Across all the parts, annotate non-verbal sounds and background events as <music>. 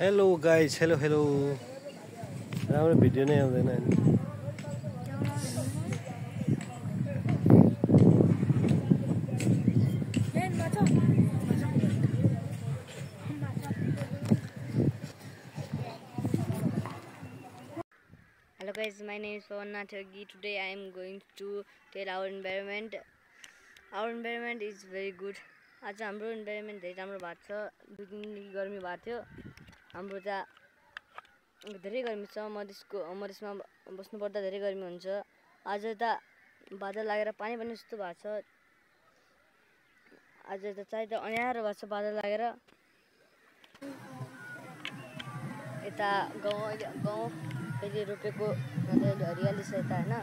Hello guys hello hello राम्रो video नै आउँदैन Hello guys, my name is Pawan Nathagi. Today I am going to tell our environment. Our environment is very good. आज हाम्रो environment धेरै राम्रो भएको छ दुई दिनदेखि गर्मी भएको थियो हाम्रो त धेरै गर्मी छ मधेसको मधेसमा बस्नुपर्दा धेरै गर्मी हुन्छ। आज त बादल लागेर पानी पनि जस्तो भएको छ। आज त चाहिँ त अँध्यारो भएको छ बादल लागेर। यता गाउँ अहिले गाउँ अहिले रोपेको अहिले हरियाली छ यता होइन।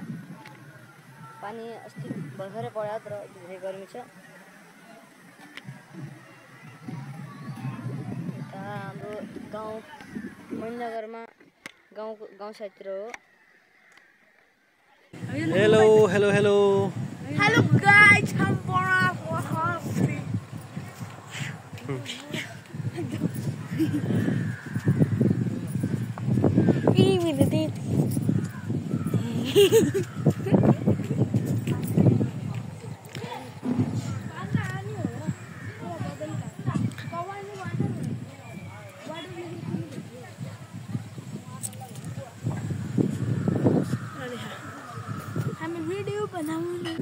पानी अस्ति भर्खरै पऱ्यो तर धेरै गर्मी छ। गाउँ मैनगरमा गाउँको गाउँ साइडतिर हो hello hello hello Hello guys, I'm Bora for Humphrey. Give me the <laughs> Video बनाऊँगा।